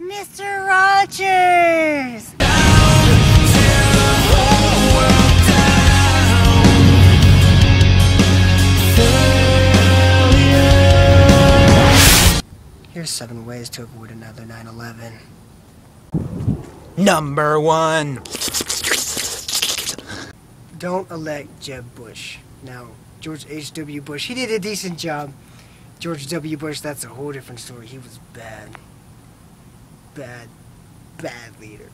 Mr. Rogers! Here's seven ways to avoid another 9-11. Number one. Don't elect Jeb Bush. Now, George H.W. Bush, he did a decent job. George W. Bush, that's a whole different story. He was bad. Bad, bad leader.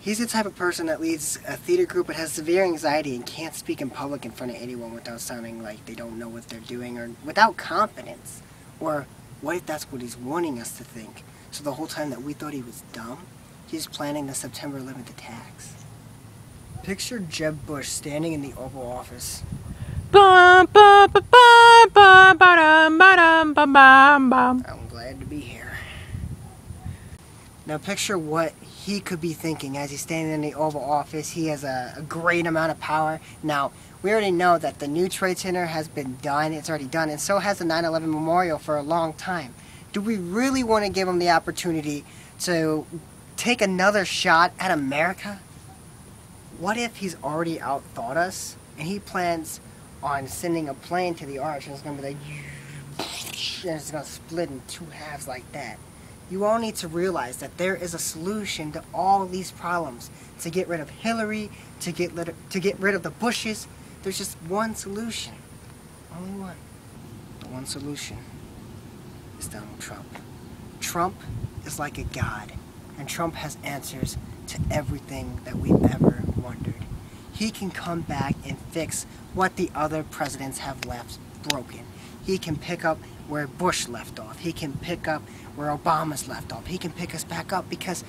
He's the type of person that leads a theater group but has severe anxiety and can't speak in public in front of anyone without sounding like they don't know what they're doing or without confidence. Or what if that's what he's wanting us to think? So the whole time that we thought he was dumb, he's planning the September 11th attacks. Picture Jeb Bush standing in the Oval Office. Bum, Now picture what he could be thinking as he's standing in the Oval Office. He has a, a great amount of power. Now, we already know that the new Trade Center has been done. It's already done. And so has the 9-11 Memorial for a long time. Do we really want to give him the opportunity to take another shot at America? What if he's already outthought us and he plans on sending a plane to the arch and it's going to be like and it's going to split in two halves like that. You all need to realize that there is a solution to all these problems. To get rid of Hillary, to get rid to get rid of the Bushes, there's just one solution. Only one. The one solution is Donald Trump. Trump is like a god, and Trump has answers to everything that we've ever wondered. He can come back and fix what the other presidents have left broken. He can pick up where Bush left off. He can pick up where Obama's left off. He can pick us back up because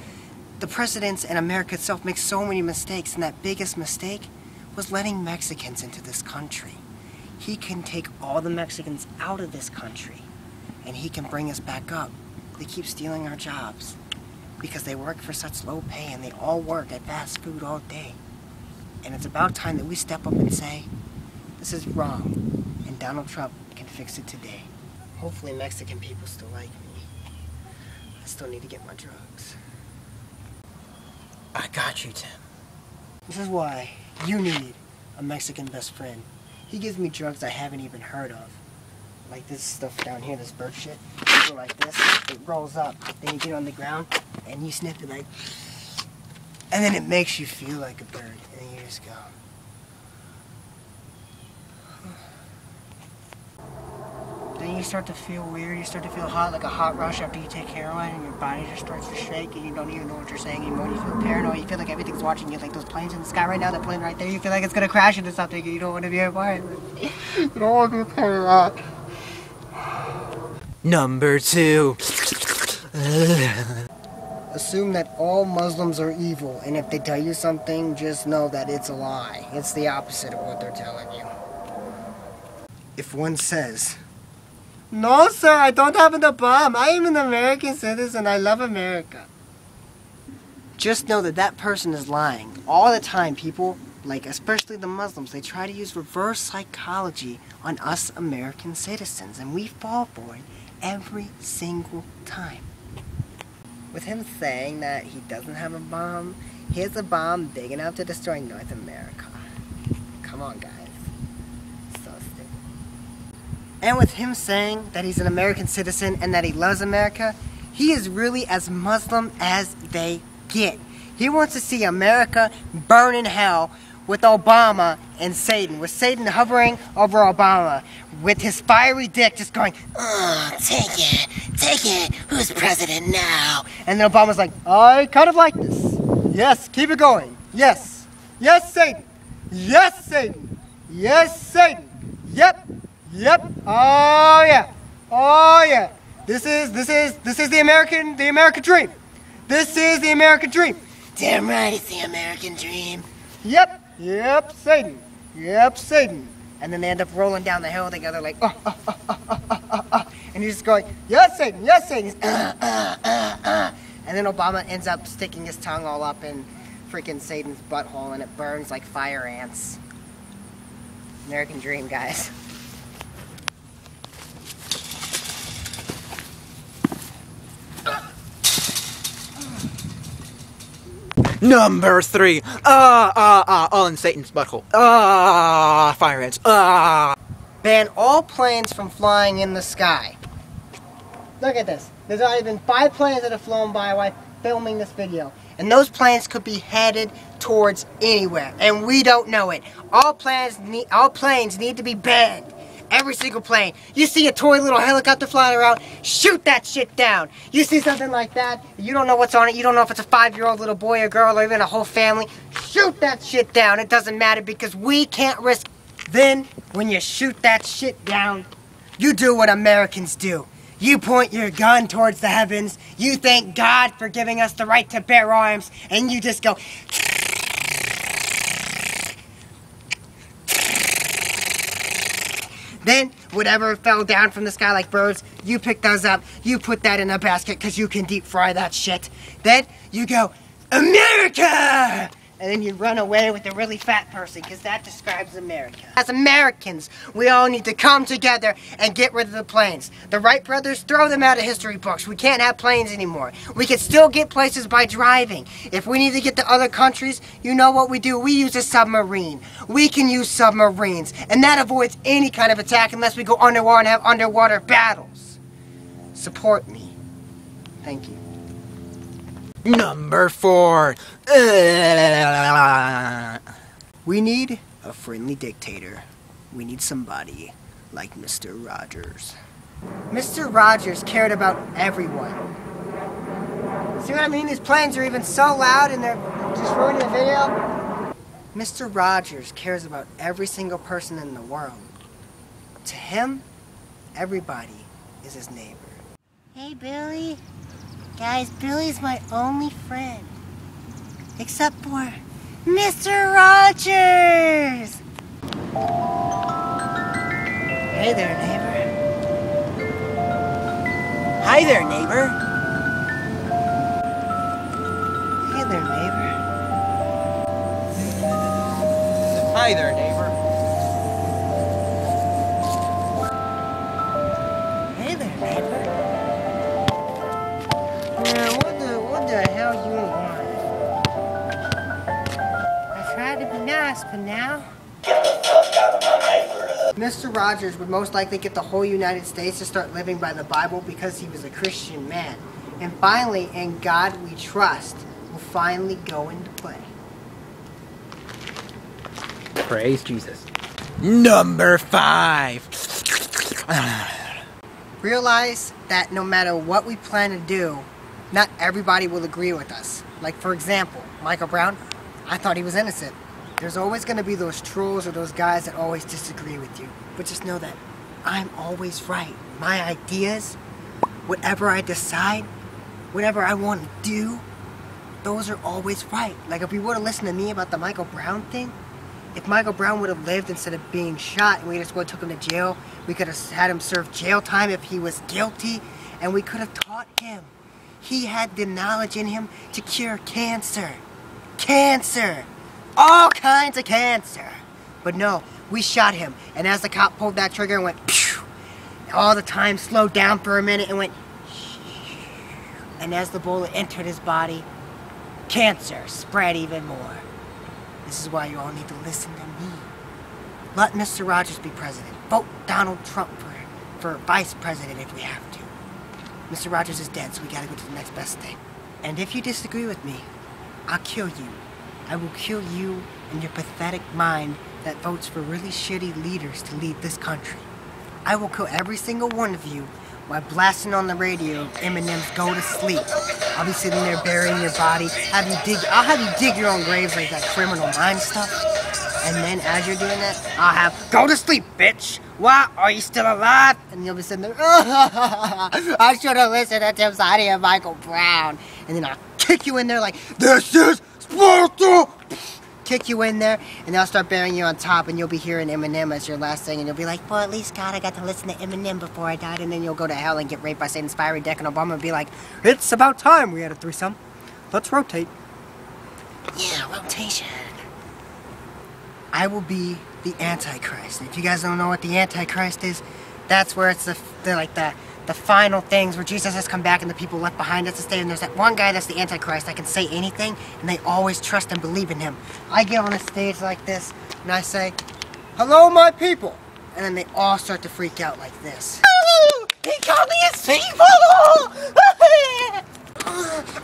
the presidents and America itself make so many mistakes, and that biggest mistake was letting Mexicans into this country. He can take all the Mexicans out of this country, and he can bring us back up. They keep stealing our jobs because they work for such low pay and they all work at fast food all day. And it's about time that we step up and say, this is wrong, and Donald Trump can fix it today. Hopefully Mexican people still like me. I still need to get my drugs. I got you, Tim. This is why you need a Mexican best friend. He gives me drugs I haven't even heard of. Like this stuff down here, this bird shit. You go like this, it rolls up. Then you get on the ground and you sniff it like and then it makes you feel like a bird. And then you just go. Then you start to feel weird. You start to feel hot, like a hot rush after you take heroin, and your body just starts to shake, and you don't even know what you're saying anymore. You feel paranoid. You feel like everything's watching you, like those planes in the sky right now. That plane right there. You feel like it's gonna crash into something, and you don't want to be a part of it. You don't want to be a part of that. Number two. Assume that all Muslims are evil, and if they tell you something, just know that it's a lie. It's the opposite of what they're telling you. If one says, No, sir, I don't have the bomb. I am an American citizen. I love America. Just know that that person is lying. All the time, people, like especially the Muslims, they try to use reverse psychology on us American citizens, and we fall for it every single time with him saying that he doesn't have a bomb, he has a bomb big enough to destroy North America. Come on, guys. So stupid. And with him saying that he's an American citizen and that he loves America, he is really as Muslim as they get. He wants to see America burn in hell with Obama and Satan, with Satan hovering over Obama, with his fiery dick just going, oh, take it, take it, who's president now? And then Obama's like, I kind of like this. Yes, keep it going. Yes, yes, Satan. Yes, Satan. Yes, Satan. Yep, yep. Oh yeah, oh yeah. This is this is this is the American the American dream. This is the American dream. Damn right, it's the American dream. Yep, Yep, Satan. Yep, Satan. And then they end up rolling down the hill together like, oh, oh, oh, oh, oh, oh, oh. and he's just going, yes, Satan, yes, Satan. He's, uh, uh, uh, uh. And then Obama ends up sticking his tongue all up in freaking Satan's butthole and it burns like fire ants. American dream, guys. Number three. Ah, ah, ah, all in Satan's butthole. Ah, fire ants. Ah. Ban all planes from flying in the sky. Look at this. There's already been five planes that have flown by while filming this video. And those planes could be headed towards anywhere. And we don't know it. All planes need, all planes need to be banned. Every single plane. You see a toy little helicopter flying around, shoot that shit down. You see something like that, you don't know what's on it, you don't know if it's a five-year-old little boy or girl or even a whole family, shoot that shit down. It doesn't matter because we can't risk. Then, when you shoot that shit down, you do what Americans do. You point your gun towards the heavens, you thank God for giving us the right to bear arms, and you just go, Then, whatever fell down from the sky like birds, you pick those up, you put that in a basket because you can deep fry that shit. Then, you go, America! And then you run away with a really fat person because that describes America. As Americans, we all need to come together and get rid of the planes. The Wright brothers, throw them out of history books. We can't have planes anymore. We can still get places by driving. If we need to get to other countries, you know what we do? We use a submarine. We can use submarines. And that avoids any kind of attack unless we go underwater and have underwater battles. Support me. Thank you. Number four. We need a friendly dictator. We need somebody like Mr. Rogers. Mr. Rogers cared about everyone. See what I mean? These planes are even so loud and they're just ruining the video. Mr. Rogers cares about every single person in the world. To him, everybody is his neighbor. Hey, Billy. Guys, Billy's my only friend. Except for Mr. Rogers! Hey there, neighbor. Hi there, neighbor. Hey there, neighbor. Hi there, neighbor. Mr. Rogers would most likely get the whole United States to start living by the Bible because he was a Christian man. And finally, in God we trust, will finally go into play. Praise Jesus. Number five. realize that no matter what we plan to do, not everybody will agree with us. Like, for example, Michael Brown, I thought he was innocent. There's always going to be those trolls or those guys that always disagree with you. But just know that I'm always right. My ideas, whatever I decide, whatever I want to do, those are always right. Like, if you would have listened to me about the Michael Brown thing, if Michael Brown would have lived instead of being shot and we just would have took him to jail, we could have had him serve jail time if he was guilty, and we could have taught him. He had the knowledge in him to cure cancer. Cancer! All kinds of cancer! But no, we shot him, and as the cop pulled that trigger and went, Pew! all the time slowed down for a minute and went, and as the bullet entered his body, cancer spread even more. This is why you all need to listen to me. Let Mr. Rogers be president. Vote Donald Trump for, for vice president if we have to. Mr. Rogers is dead, so we gotta go to the next best thing. And if you disagree with me, I'll kill you. I will kill you and your pathetic mind that votes for really shitty leaders to lead this country. I will kill every single one of you while blasting on the radio Eminem's Go to Sleep. I'll be sitting there burying your body, have you dig I'll have you dig your own graves like that criminal mind stuff. And then as you're doing that, I'll have Go to sleep, bitch! Why are you still alive? And you'll be sitting there, I should have listened to Timsitey and Michael Brown. And then I'll kick you in there like, This is! Kick you in there, and they'll start burying you on top, and you'll be hearing Eminem as your last thing, and you'll be like, well, at least God, I got to listen to Eminem before I died, and then you'll go to hell and get raped by Satan's fiery deck, and Obama will be like, it's about time we had a threesome. Let's rotate. Yeah, rotation. I will be the Antichrist. If you guys don't know what the Antichrist is, that's where it's the, the like the the final things where Jesus has come back and the people left behind us to stay. And there's that one guy that's the Antichrist that can say anything and they always trust and believe in him. I get on a stage like this and I say, Hello, my people. And then they all start to freak out like this. He called me his people!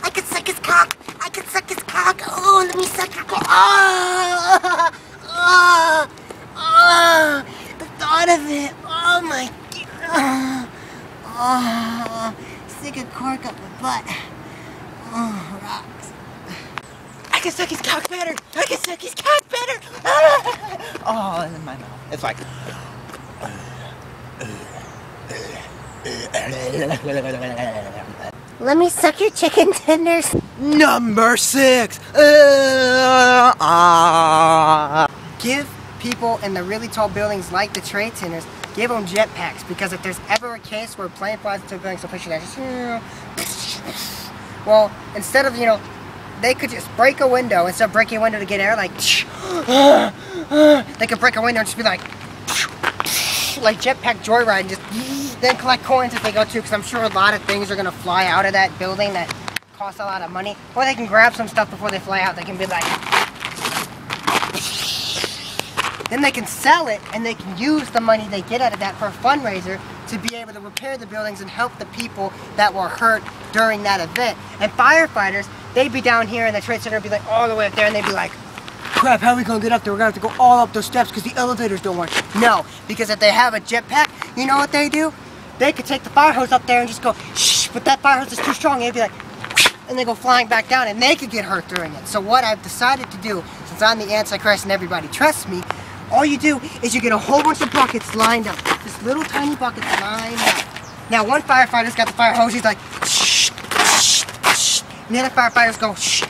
I can suck his cock. I can suck his cock. Oh, let me suck your cock. Ah, ah, ah, the thought of it. Oh my god. Oh, stick a cork up my butt. Oh, rocks. I can suck his cock better! I can suck his cock better! Ah! Oh, in my mouth. It's like. Let me suck your chicken tenders. Number six! Uh, ah. Give people in the really tall buildings like the trade centers, give them jetpacks because if there's ever a case where a plane flies into a building, so picture that, just, well, instead of, you know, they could just break a window instead of breaking a window to get air, like, they could break a window and just be like, like jetpack joyride and just then collect coins if they go to, because I'm sure a lot of things are going to fly out of that building that cost a lot of money. Or they can grab some stuff before they fly out. They can be like, then they can sell it and they can use the money they get out of that for a fundraiser to be able to repair the buildings and help the people that were hurt during that event. And firefighters, they'd be down here in the trade center, be like all the way up there, and they'd be like, crap, how are we gonna get up there? We're gonna have to go all up those steps because the elevators don't work. No, because if they have a jetpack, you know what they do? They could take the fire hose up there and just go, shh, but that fire hose is too strong. And they'd be like, and they go flying back down and they could get hurt during it. So what I've decided to do, since I'm the Antichrist and everybody trusts me, all you do is you get a whole bunch of buckets lined up. This little tiny buckets lined up. Now one firefighter's got the fire hose, he's like, shh, shh, shh. And the other firefighters go, shh,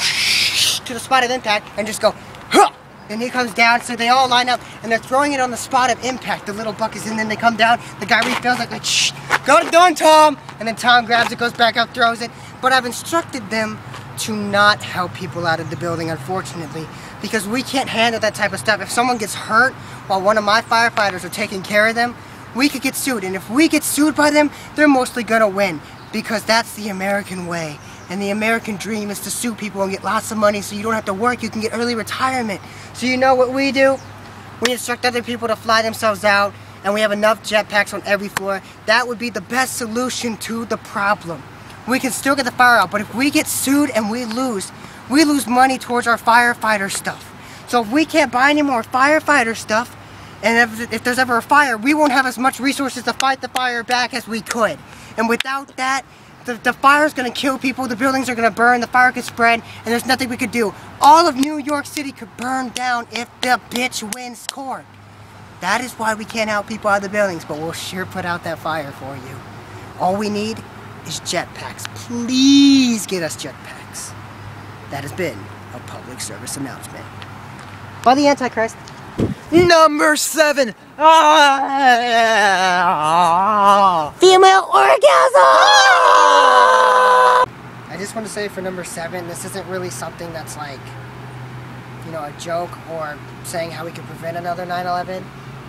shh, to the spot of impact and just go, huh. And he comes down, so they all line up and they're throwing it on the spot of impact, the little buckets, and then they come down, the guy refills it, like, shh, got it done, Tom! And then Tom grabs it, goes back up, throws it. But I've instructed them to not help people out of the building, unfortunately, because we can't handle that type of stuff. If someone gets hurt while one of my firefighters are taking care of them, we could get sued. And if we get sued by them, they're mostly gonna win because that's the American way. And the American dream is to sue people and get lots of money so you don't have to work, you can get early retirement. So you know what we do? We instruct other people to fly themselves out and we have enough jetpacks on every floor. That would be the best solution to the problem. We can still get the fire out, but if we get sued and we lose, we lose money towards our firefighter stuff. So if we can't buy any more firefighter stuff, and if, if there's ever a fire, we won't have as much resources to fight the fire back as we could. And without that, the, the fire's gonna kill people, the buildings are gonna burn, the fire could spread, and there's nothing we could do. All of New York City could burn down if the bitch wins court. That is why we can't help people out of the buildings, but we'll sure put out that fire for you. All we need is jetpacks. Please get us jetpacks. That has been a public service announcement. By the Antichrist. Number seven! Ah! Female orgasm! I just want to say for number seven, this isn't really something that's like, you know, a joke or saying how we can prevent another 9-11.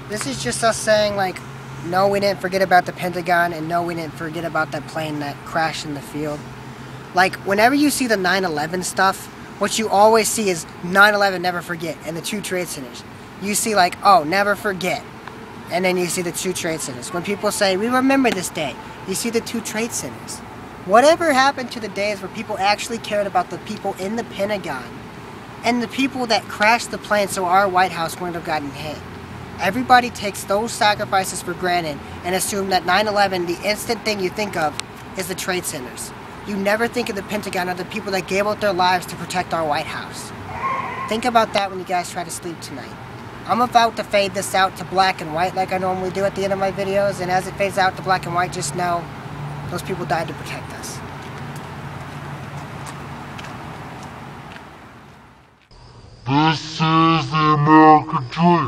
This is just us saying like, no, we didn't forget about the Pentagon, and no, we didn't forget about that plane that crashed in the field. Like, whenever you see the 9-11 stuff, what you always see is 9-11 never forget, and the two trade centers. You see like, oh, never forget. And then you see the two trade centers. When people say, we remember this day, you see the two trade centers. Whatever happened to the days where people actually cared about the people in the Pentagon and the people that crashed the plane so our White House wouldn't have gotten hit? Everybody takes those sacrifices for granted and assume that 9-11, the instant thing you think of, is the trade centers. You never think of the Pentagon or the people that gave up their lives to protect our White House. Think about that when you guys try to sleep tonight. I'm about to fade this out to black and white like I normally do at the end of my videos, and as it fades out to black and white, just know those people died to protect us. This is the American dream.